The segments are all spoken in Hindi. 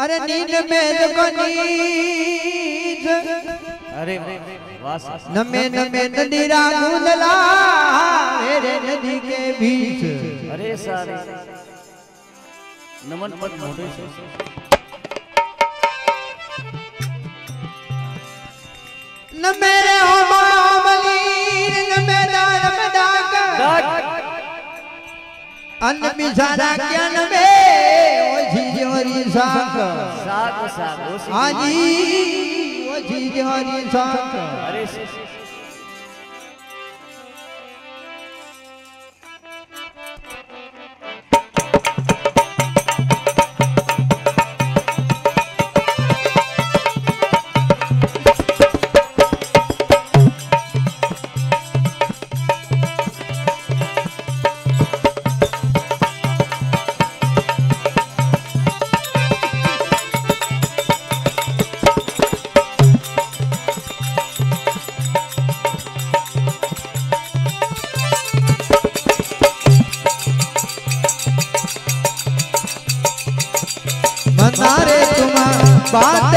अरे नींद में देखो नींद। अरे नमे नमे नदीरा गुंदला मेरे नदी के बीच। अरे सारे। नमन पद मोटे से। न मेरे ओमा ओमली न मेरा रमदा का अन्न बिछाना क्या न साक साग साग वो सी- हाजी ओ झिझोरी साक बात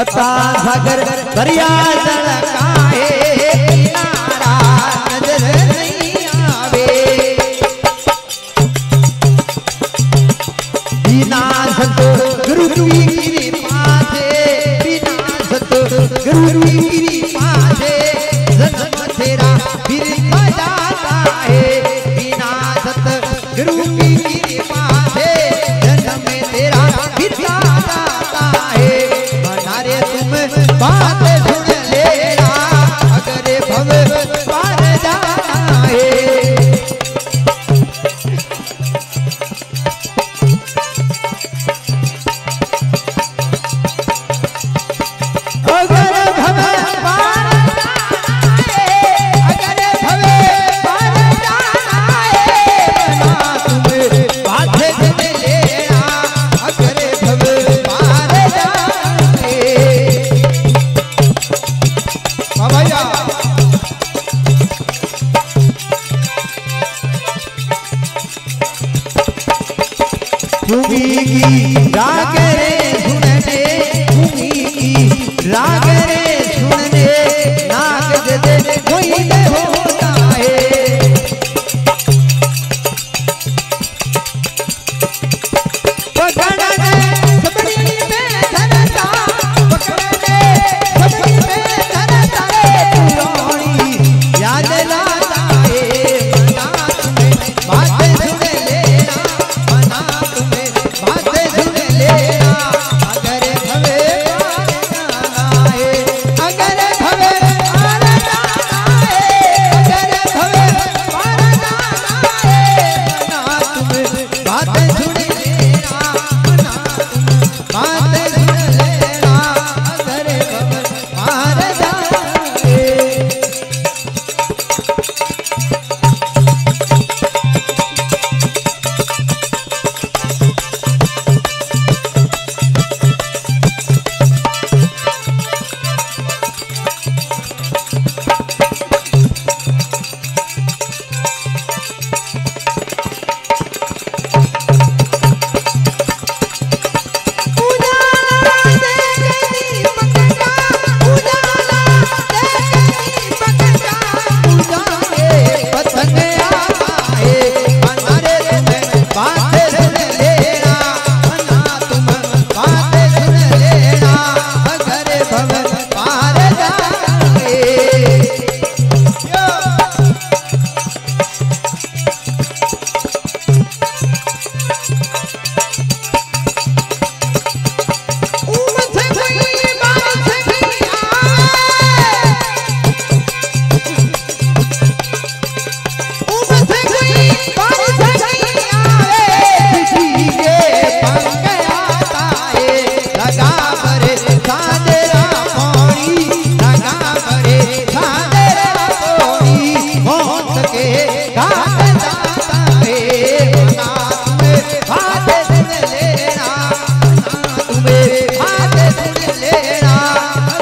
अता सागर दरिया जलकाए किनारा की राग रे धुन रे की राग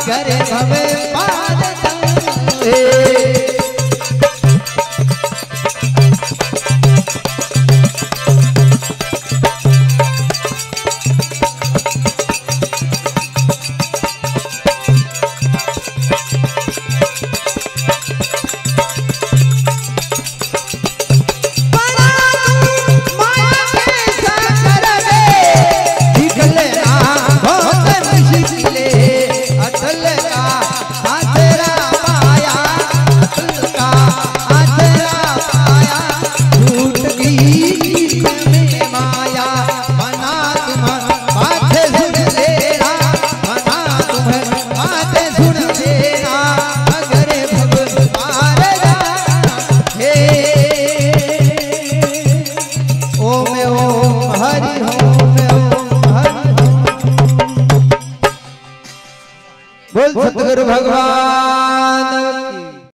करे सब पाले